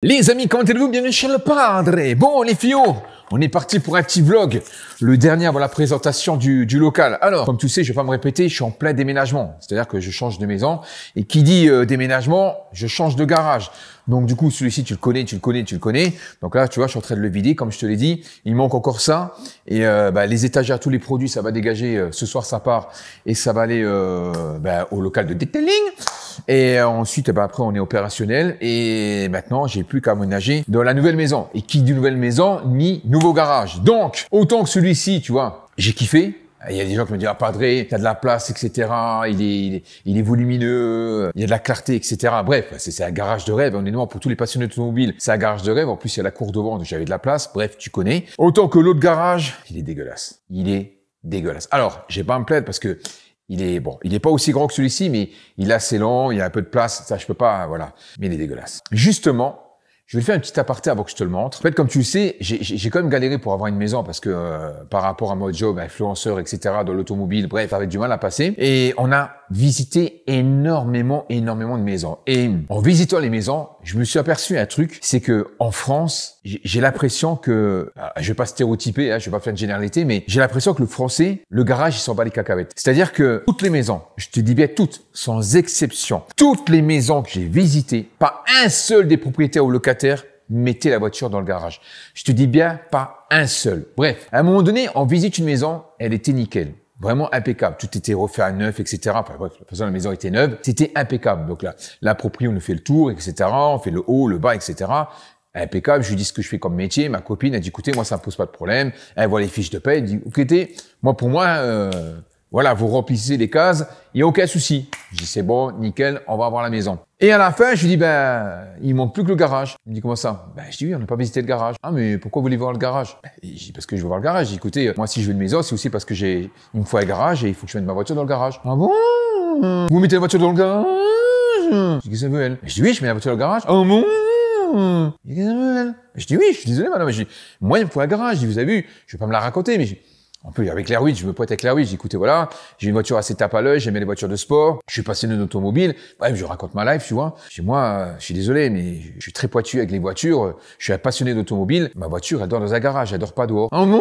Les amis, comment allez-vous? Bienvenue chez le Padre. Bon, les filles, on est parti pour un petit vlog. Le dernier avant la présentation du, local. Alors, comme tu sais, je vais pas me répéter, je suis en plein déménagement. C'est-à-dire que je change de maison. Et qui dit euh, déménagement, je change de garage. Donc du coup, celui-ci, tu le connais, tu le connais, tu le connais. Donc là, tu vois, je suis en train de le vider, comme je te l'ai dit. Il manque encore ça. Et euh, bah, les étagères, tous les produits, ça va dégager. Euh, ce soir, ça part. Et ça va aller bah, au local de detailing. Et ensuite, bah, après, on est opérationnel. Et maintenant, j'ai plus qu'à aménager dans la nouvelle maison. Et qui dit nouvelle maison, ni nouveau garage. Donc, autant que celui-ci, tu vois, j'ai kiffé. Il y a des gens qui me disent, ah, Padre, t'as de la place, etc. Il est, il est, il est volumineux, il y a de la clarté, etc. Bref, c'est un garage de rêve. Honnêtement, pour tous les passionnés d'automobile, c'est un garage de rêve. En plus, il y a la cour devant, donc j'avais de la place. Bref, tu connais. Autant que l'autre garage, il est dégueulasse. Il est dégueulasse. Alors, j'ai pas à me plaindre parce que il est bon, il est pas aussi grand que celui-ci, mais il est assez long, il y a un peu de place. Ça, je peux pas, voilà. Mais il est dégueulasse. Justement, je vais faire un petit aparté avant que je te le montre. En fait, comme tu le sais, j'ai quand même galéré pour avoir une maison parce que euh, par rapport à mon job, influenceur, etc., dans l'automobile, bref, avait du mal à passer. Et on a visité énormément, énormément de maisons. Et en visitant les maisons, je me suis aperçu un truc, c'est que en France, j'ai l'impression que, ah, je vais pas stéréotyper, hein, je vais pas faire une généralité, mais j'ai l'impression que le français, le garage, il s'en bat les cacahuètes. C'est-à-dire que toutes les maisons, je te dis bien toutes, sans exception, toutes les maisons que j'ai visitées, pas un seul des propriétaires ou locataires mettez la voiture dans le garage. Je te dis bien, pas un seul. Bref, à un moment donné, on visite une maison, elle était nickel. Vraiment impeccable. Tout était refait à neuf, etc. Enfin, bref, toute façon, la maison était neuve. C'était impeccable. Donc là, la propriété, on nous fait le tour, etc. On fait le haut, le bas, etc. Impeccable. Je lui dis ce que je fais comme métier. Ma copine, a dit, écoutez, moi, ça me pose pas de problème. Elle voit les fiches de paie. Elle dit, écoutez, moi, pour moi, euh, voilà, vous remplissez les cases, il n'y a aucun souci. Je dis, c'est bon, nickel, on va avoir la maison. Et à la fin, je lui dis, ben, il manque plus que le garage. Il me dit, comment ça? Ben, je dis, oui, on n'a pas visité le garage. Ah, mais pourquoi vous voulez voir le garage? Ben, Je dis, parce que je veux voir le garage. Je dis, écoutez, moi, si je veux une maison, c'est aussi parce que j'ai, il me faut un garage et il faut que je mette ma voiture dans le garage. Ah bon? Vous mettez la voiture dans le garage? Je dis, qu'est-ce que ça veut, elle? Je dis, oui, je mets la voiture dans le garage. Ah bon? Je dis, elle? Je dis, oui, je suis désolé, madame. Je dis, moi, il me faut un garage. Je dis, vous avez vu, je vais pas me la raconter, mais en plus, avec l'Air 8, je me pointe avec l'Air 8. J'ai écoutez, voilà, j'ai une voiture assez tape à l'œil, j'aime les voitures de sport, je suis passionné d'automobile. Bref, je raconte ma life, tu vois. Chez moi, je suis désolé, mais je suis très pointu avec les voitures. Je suis un passionné d'automobile. Ma voiture, elle dort dans un garage, elle dort pas dehors. Oh non!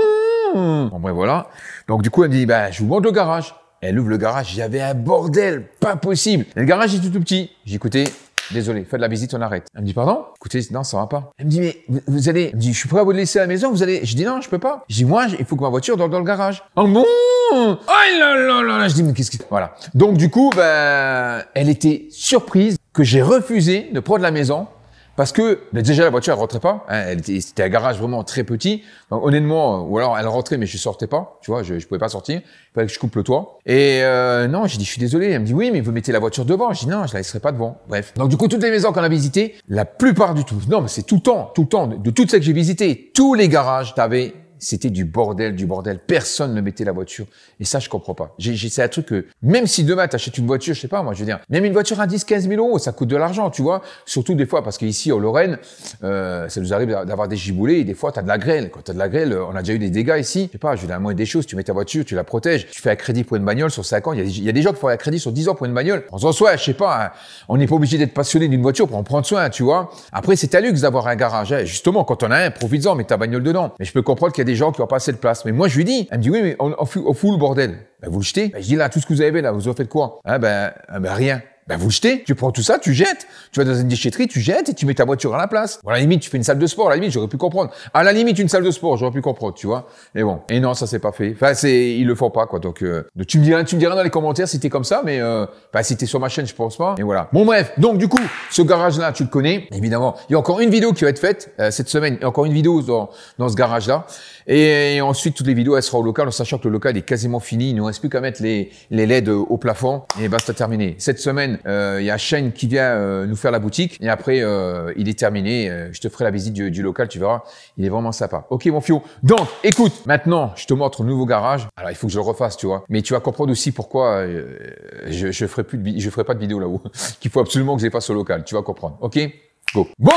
Bon, bref, voilà. Donc, du coup, elle me dit, ben, je vous montre le garage. Elle ouvre le garage, avait un bordel, pas possible. le garage est tout, tout petit. Écouté, désolé, faites la visite, on arrête. Elle me dit, pardon? Écoutez, non, ça va pas. Elle me dit, mais vous, allez, je suis prêt à vous laisser à la maison, vous allez. Je dis, non, je peux pas. Je dis, moi, il faut que ma voiture dorme dans le garage. Oh non Oh là là là là Je dis, mais qu'est-ce que... Voilà. Donc, du coup, ben, elle était surprise que j'ai refusé de prendre la maison parce que déjà la voiture elle rentrait pas, hein, elle était, c'était un garage vraiment très petit. Donc, honnêtement, ou alors elle rentrait mais je sortais pas, tu vois, je, je pouvais pas sortir. Il fallait que je coupe le toit. Et euh, non, j'ai dit je suis désolé. Elle me dit oui mais vous mettez la voiture devant. Je dis non, je la laisserai pas devant. Bref. Donc du coup toutes les maisons qu'on a visitées, la plupart du tout, non mais c'est tout le temps, tout le temps, de toutes celles que j'ai visitées, tous les garages, t'avais c'était du bordel, du bordel. Personne ne mettait la voiture. Et ça, je comprends pas. C'est un truc que, même si demain t'achètes une voiture, je sais pas, moi, je veux dire, même une voiture à 10, 15 000 euros, ça coûte de l'argent, tu vois. Surtout des fois, parce qu'ici, au Lorraine, euh, ça nous arrive d'avoir des giboulées et des fois, t'as de la grêle. Quand t'as de la grêle, on a déjà eu des dégâts ici. Je sais pas, je veux dire, la des choses, tu mets ta voiture, tu la protèges, tu fais un crédit pour une bagnole sur 5 ans. Il y a, des gens qui font un crédit sur 10 ans pour une bagnole. On s'en soit, je sais pas, hein. on n'est pas obligé d'être passionné d'une voiture pour en prendre soin, tu vois. Après, c'est à luxe d'avoir un garage. Hein. Justement, quand on a un, profites-en, mets ta bagnole dedans. Mais je peux comprendre qu'il des gens qui ont pas assez de mais moi, je lui dis, elle me dit, oui, mais on, fout le bordel. Ben, vous le jetez. Ben, je dis, là, tout ce que vous avez là, vous en faites quoi? Ah, ben, ah, ben, rien ben vous jetez, tu prends tout ça, tu jettes. Tu vas dans une déchetterie, tu jettes et tu mets ta voiture à la place. Bon, à la limite, tu fais une salle de sport, à la limite, j'aurais pu comprendre. À la limite, une salle de sport, j'aurais pu comprendre, tu vois. Mais bon, et non, ça c'est pas fait. Enfin, c'est, ils le font pas, quoi. Donc, euh, tu me diras, tu me diras dans les commentaires si t'es comme ça, mais euh, enfin, si t'es sur ma chaîne, je pense pas. Et voilà. Bon, bref. Donc, du coup, ce garage-là, tu le connais, évidemment. Il y a encore une vidéo qui va être faite euh, cette semaine. Il y a encore une vidéo dans, dans ce garage-là. Et, ensuite, toutes les vidéos, elles seront au local, en sachant que le local est quasiment fini. Il ne reste plus qu'à mettre les, les LED au plafond et basta terminé. Cette semaine, euh, il y a qui vient euh, nous faire la boutique. Et après, euh, il est terminé. Je te ferai la visite du, local, tu verras. Il est vraiment sympa. Ok, mon fio. Donc, écoute, maintenant, je te montre le nouveau garage. Alors, il faut que je le refasse, tu vois. Mais tu vas comprendre aussi pourquoi je, je ferai plus je ferai pas de vidéo là-haut. Qu'il faut absolument que je fasse au local. Tu vas comprendre. Ok? Go. Bon,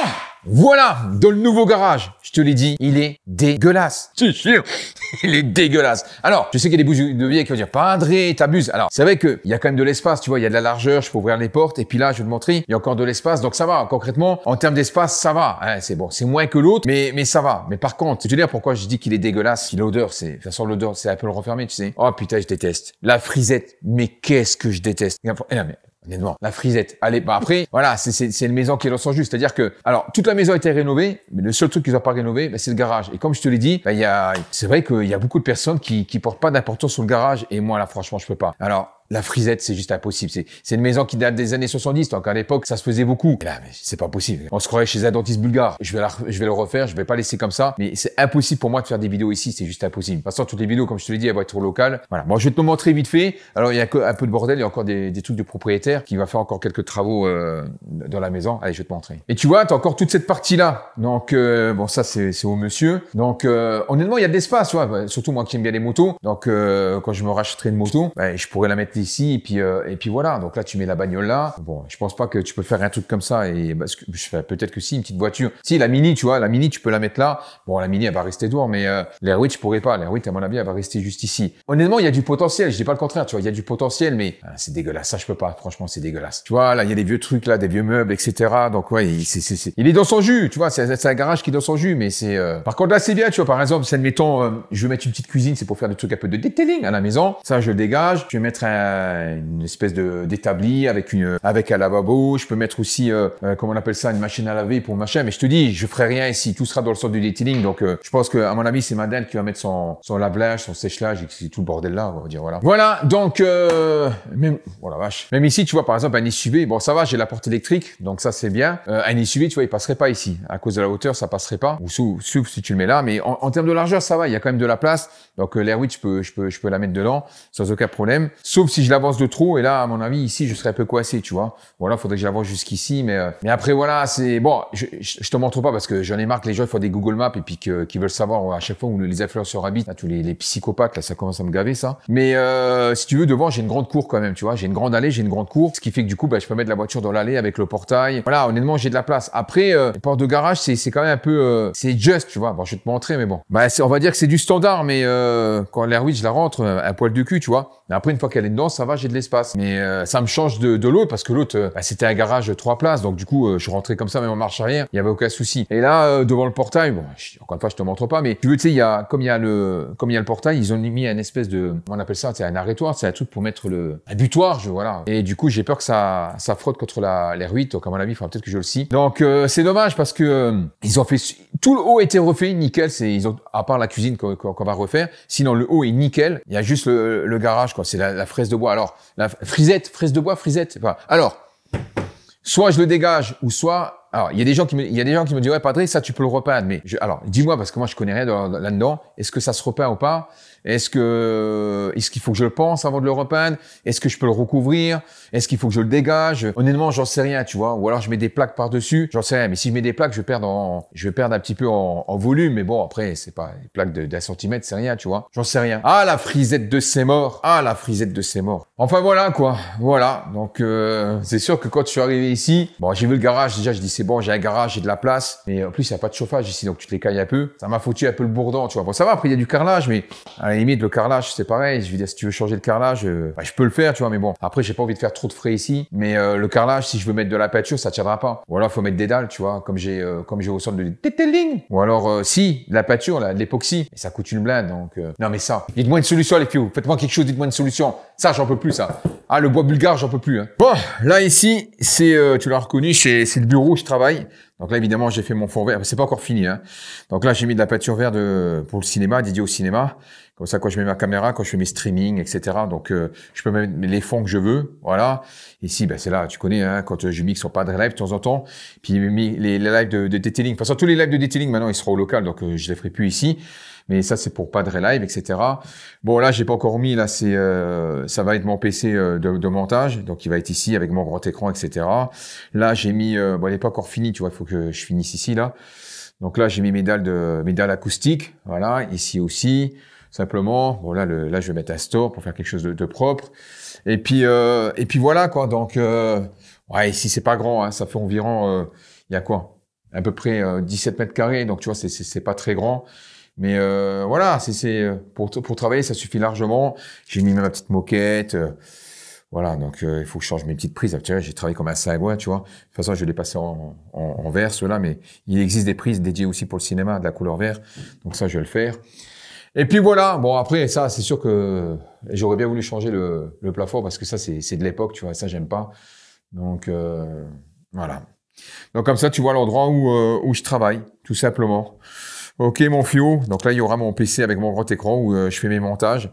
voilà, dans le nouveau garage. je te l'ai dit, il est dégueulasse. C'est sûr, il est dégueulasse. Alors, je sais qu'il y a des bouches de vieilles qui vont dire, pas André, t'abuses. Alors, c'est vrai qu'il y a quand même de l'espace, tu vois, il y a de la largeur, je peux ouvrir les portes, et puis là, je vais te montrer, il y a encore de l'espace, donc ça va. Concrètement, en termes d'espace, ça va. Hein, c'est bon, c'est moins que l'autre, mais, mais ça va. Mais par contre, tu veux dire pourquoi je dis qu'il est dégueulasse, l'odeur, c'est, de toute façon, l'odeur, c'est un peu le refermer, tu sais. Oh putain, je déteste. La frisette, mais qu'est-ce que je déteste. Eh, Honnêtement, la frisette. Allez, bah après, voilà, c'est une maison qui est dans son juste. C'est-à-dire que, alors, toute la maison a été rénovée, mais le seul truc qu'ils n'ont pas rénové, bah, c'est le garage. Et comme je te l'ai dit, bah, c'est vrai qu'il y a beaucoup de personnes qui, qui portent pas d'importance sur le garage. Et moi, là, franchement, je peux pas. Alors, la frisette, c'est juste impossible. C'est une maison qui date des années 70, donc à l'époque, ça se faisait beaucoup. là, mais c'est pas possible. On se croirait chez un dentiste bulgare. Je vais, je vais le refaire, je vais pas laisser comme ça. Mais c'est impossible pour moi de faire des vidéos ici, c'est juste impossible. De toute toutes les vidéos, comme je te l'ai dit, elles vont être au local. Voilà. Bon, je vais te montrer vite fait. Alors, il y a un peu de bordel, il y a encore des, des trucs de propriétaire qui va faire encore quelques travaux euh, dans la maison. Allez, je vais te montrer. Et tu vois, tu as encore toute cette partie-là. Donc, euh, bon, ça, c'est au monsieur. Donc, euh, honnêtement, il y a de l'espace. Surtout moi qui aime bien les motos. Donc, euh, quand je me rachèterai une moto, ben, je pourrais la mettre ici et puis et puis voilà. Donc là, tu mets la bagnole là. Bon, je pense pas que tu peux faire un truc comme ça et parce que peut-être que si une petite voiture. Si la Mini, tu vois, la Mini, tu peux la mettre là. Bon, la Mini, elle va rester dehors, mais euh, je pourrais pas. L'Airwitch, à mon avis, elle va rester juste ici. Honnêtement, il y a du potentiel. Je dis pas le contraire, tu vois, il y a du potentiel, mais ah, c'est dégueulasse. Ça, je peux pas. Franchement, c'est dégueulasse. Tu vois, là, il y a des vieux trucs là, des vieux meubles, etc. Donc ouais, il, c'est, il est dans son jus. Tu vois, c'est, un garage qui est dans son jus, mais c'est. Euh, par contre là, c'est bien. Tu vois, par exemple, si admettons, euh, je vais mettre une petite cuisine, c'est pour faire des trucs un peu de detailing à la maison. Ça, je le dégage. Je vais mettre une espèce de d'établi avec une avec un lavabo. Je peux mettre aussi euh, euh, comment on appelle ça une machine à laver pour machin. Mais je te dis, je ferai rien ici. Tout sera dans le sort du detailing. Donc euh, je pense que à mon avis, c'est Madeleine qui va mettre son son son sèche-linge et c'est tout le bordel là. On va dire voilà. Voilà. Donc même voilà oh vache. Même ici, tu vois par exemple un SUV. Bon ça va, j'ai la porte électrique, donc ça c'est bien. un SUV, tu vois, il passerait pas ici à cause de la hauteur, ça passerait pas. Ou sauf si tu le mets là. Mais en, termes de largeur, ça va. Il y a quand même de la place. Donc l'Airwitch, je peux je peux je peux la mettre dedans sans aucun problème. Sauf si je l'avance de trop. Et là, à mon avis, ici, je serais un peu coincé, tu vois. Voilà, faudrait que j'avance jusqu'ici, mais euh, mais après voilà, c'est bon. Je, je, te montre pas parce que j'en ai marre que les gens font des Google Maps et puis que, qui veulent savoir à chaque fois où les influenceurs habitent. Là, tous les, les, psychopathes là, ça commence à me gaver ça. Mais euh, si tu veux, devant j'ai une grande cour quand même, tu vois. J'ai une grande allée, j'ai une grande cour, ce qui fait que du coup, bah, je peux mettre la voiture dans l'allée avec le portail. Voilà, honnêtement, j'ai de la place. Après, euh, les portes de garage, c'est quand même un peu, euh, c'est just, tu vois. Bon, je vais te montrer, mais bon. Bah, on va dire que c'est du standard, mais quand l'Airwitch je la rentre, un poil de cul, tu vois. Mais après, une fois qu'elle est dedans, ça va, j'ai de l'espace. Mais ça me change de, de l'autre parce que l'autre, euh, bah, c'était un garage trois places. Donc du coup, euh, je rentré comme ça, même en marche arrière, il y avait aucun souci. Et là, euh, devant le portail, bon, encore une fois, je te montre pas, mais tu veux, tu sais, il y a, comme il y a le, comme il y a le portail, ils ont mis un espèce de, on appelle ça, c'est un arrêtoir, c'est un truc pour mettre le, un butoir, je, voilà. Et du coup, j'ai peur que ça, ça frotte contre la, l'air 8. Donc à mon avis, il faudra peut-être que je le scie. Donc c'est dommage parce que ils ont fait, tout le haut été refait nickel. C'est, ils ont, à part la cuisine qu'on, va refaire, sinon le haut est nickel. Il y a juste le, garage, quoi. C'est la, la fraise de bois. Alors la frisette, fraise de bois, frisette. Enfin, alors soit je le dégage, ou soit alors, il y a des gens qui me, il y a des gens qui me disent, ouais, Patrick, ça, tu peux le repeindre. Mais je, alors, dis-moi, parce que moi, je connais rien là-dedans. Est-ce que ça se repeint ou pas? Est-ce que, est-ce qu'il faut que je le pense avant de le repeindre? Est-ce que je peux le recouvrir? Est-ce qu'il faut que je le dégage? Honnêtement, j'en sais rien, tu vois. Ou alors, je mets des plaques par-dessus. J'en sais rien. Mais si je mets des plaques, je vais perdre en, je vais perdre un petit peu en, volume. Mais bon, après, c'est pas, les plaques d'un centimètre, c'est rien, tu vois. J'en sais rien. Ah, la frisette de ses morts. Ah, la frisette de ses morts. Enfin, voilà, quoi. Voilà. Donc, euh, c'est sûr que quand je suis arrivé ici, bon, j'ai vu le garage. Déjà, je dis, c'est bon, j'ai un garage, j'ai de la place. Mais en plus, il n'y a pas de chauffage ici, donc tu te les cailles un peu. Ça m'a foutu un peu le bourdon, tu vois. Bon, ça va, après, il y a du carrelage, mais à la limite, le carrelage, c'est pareil. Je veux dire, si tu veux changer le carrelage, euh, bah, je peux le faire, tu vois. Mais bon, après, j'ai pas envie de faire trop de frais ici. Mais euh, le carrelage, si je veux mettre de la peinture, ça tiendra pas. Ou alors, faut mettre des dalles, tu vois, comme j'ai euh, comme j'ai au centre de detailing. Ou alors, si, la peinture, là, de l'époxy. Ça coûte une blinde, donc... non, mais ça, dites-moi une solution, les filles. Faites-moi quelque chose, dites-moi une solution. Ça, j'en peux plus, ça. Ah, le bois bulgare, j'en peux plus. Hein. Bon, là, ici, c'est, tu l'as reconnu, c'est le bureau travaille. Donc là, évidemment, j'ai fait mon fond vert. C'est pas encore fini. Hein. Donc là, j'ai mis de la peinture verte de, pour le cinéma, dédié au cinéma. Comme ça, quand je mets ma caméra, quand je fais mes streamings, etc. Donc, euh, je peux mettre les fonds que je veux. Voilà. Ici, ben, c'est là, tu connais, hein, quand je mixe sur pas de live de temps en temps. Puis les, les lives de, de detailing. Façon, tous les lives de detailing, maintenant, ils seront au local. Donc, euh, je les ferai plus ici mais ça c'est pour pas de live, etc. Bon là j'ai pas encore mis, là c'est euh, ça va être mon PC euh, de, de, montage, donc il va être ici avec mon grand écran, etc. Là j'ai mis, euh, bon il n'est pas encore fini, tu vois, je finisse ici là. Donc là j'ai mes dalles de mes dalles acoustiques, voilà, ici aussi simplement. Bon là là je vais mettre un store pour faire quelque chose de, propre. Et puis et puis voilà quoi. Donc ouais ici c'est pas grand, hein, ça fait environ il y a quoi? À peu près 17 mètres carrés, donc tu vois, c'est pas très grand. Mais voilà, c'est pour, pour travailler, ça suffit largement. J'ai mis ma petite moquette. Voilà, donc il faut que je change mes petites prises. J'ai travaillé comme un sagouin, tu vois. De toute façon, je les passer en, en, en vert, ceux-là, mais il existe des prises dédiées aussi pour le cinéma, de la couleur vert. Donc ça, je vais le faire. Et puis voilà, bon après ça, c'est sûr que j'aurais bien voulu changer le, le plafond parce que ça, c'est de l'époque, tu vois, ça, j'aime pas. Donc euh, voilà. Donc comme ça, tu vois l'endroit où, euh, où je travaille, tout simplement. Ok, mon fio. Donc là, il y aura mon PC avec mon grand écran où euh, je fais mes montages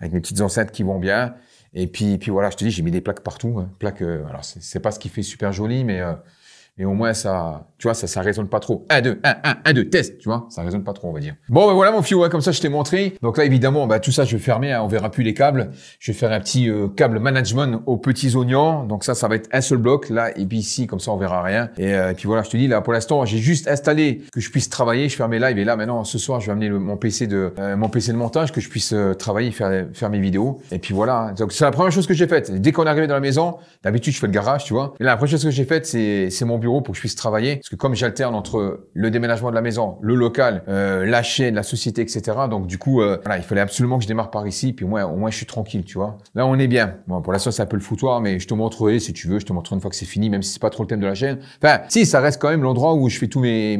avec mes petites enceintes qui vont bien. Et puis, puis voilà, je te dis, j'ai mis des plaques partout. Hein. Plaques, euh, alors c'est pas ce qui fait super joli, mais euh, et au moins ça, tu vois, ça, ça résonne pas trop. 1, 2, 1, 1, 1, 2, test, tu vois, ça résonne pas trop, on va dire. Bon, ben voilà mon fio, ouais, comme ça je t'ai montré. Donc là, évidemment, bah, tout ça, je vais fermer, hein, on verra plus les câbles. Je vais faire un petit euh, câble management aux petits oignons. Donc ça, ça va être un seul bloc, là, et puis ici, comme ça, on verra rien. Et, euh, puis voilà, je te dis, là, pour l'instant, j'ai juste installé que je puisse travailler, je fais mes lives, et là, maintenant, ce soir, je vais amener mon PC de euh, mon PC de montage, que je puisse travailler, faire, faire mes vidéos. Et puis voilà, hein. donc c'est la première chose que j'ai faite. Dès qu'on est arrivé dans la maison, d'habitude, je fais le garage, tu vois. Et là, la première chose que j'ai faite, c'est mon bureau pour que je puisse travailler parce que comme j'alterne entre le déménagement de la maison, le local, euh, la chaîne, la société, etc. Donc du coup, euh, voilà, il fallait absolument que je démarre par ici, puis au moins, au moins je suis tranquille, tu vois. Là, on est bien. Bon, pour l'instant, c'est un peu le foutoir, mais je te montrerai si tu veux, je te montrerai une fois que c'est fini, même si c'est pas trop le thème de la chaîne. Enfin, si, ça reste quand même l'endroit où je fais tous mes,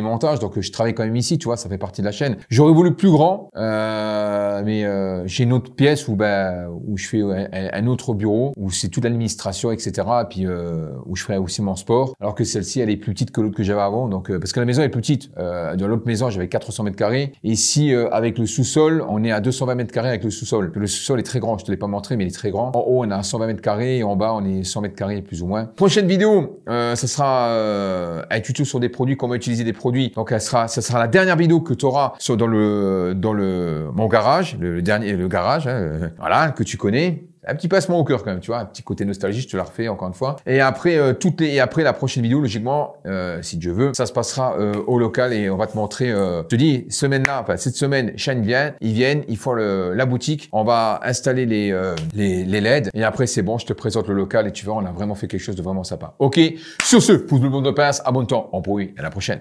montages, donc je travaille quand même ici, tu vois, ça fait partie de la chaîne. J'aurais voulu plus grand, euh, mais euh, j'ai une autre pièce où ben où je fais un, autre bureau où c'est toute l'administration, etc. Et puis euh, où je ferai aussi mon sport, alors que celle-ci, elle est plus petite que l'autre que j'avais avant. Donc, euh, parce que la maison est plus petite. Euh, dans l'autre maison, j'avais 400 mètres carrés. Ici, euh, avec le sous-sol, on est à 220 mètres carrés avec le sous-sol. Le sous-sol est très grand. Je te l'ai pas montré, mais il est très grand. En haut, on a 120 mètres carrés et en bas, on est 100 mètres carrés plus ou moins. Prochaine vidéo, euh, ça sera euh, un tuto sur des produits, comment utiliser des produits. Donc, elle sera, ça sera la dernière vidéo que tu auras sur dans le dans le mon garage, le, dernier le garage, hein, voilà que tu connais un petit passement au cœur quand même, tu vois, un petit côté nostalgie, je te la refais encore une fois. Et après euh, toutes les et après la prochaine vidéo, logiquement, euh, si Dieu veut, ça se passera euh, au local et on va te montrer. je te dis, semaine là, enfin cette semaine, Shine vient, ils viennent, ils font le, la boutique, on va installer les, les, les LED et après c'est bon, je te présente le local et tu vois, on a vraiment fait quelque chose de vraiment sympa. Ok, sur ce, pouce bleu de pince, abonne-toi, en bruit, à la prochaine.